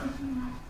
Mm-hmm.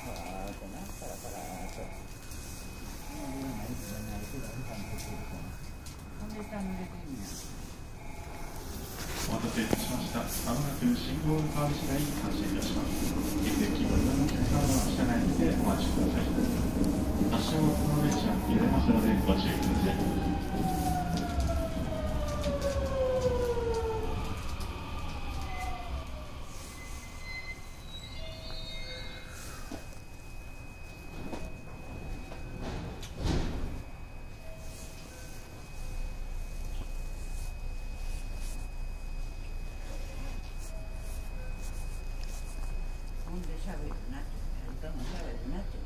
お待たせいたしました。まもなく信号が変わり次第発車いたします。ご利用の様は車内お待ちください。発車後この列車、揺れますのでご注意ください。sabe nada, entonces no sabe nada.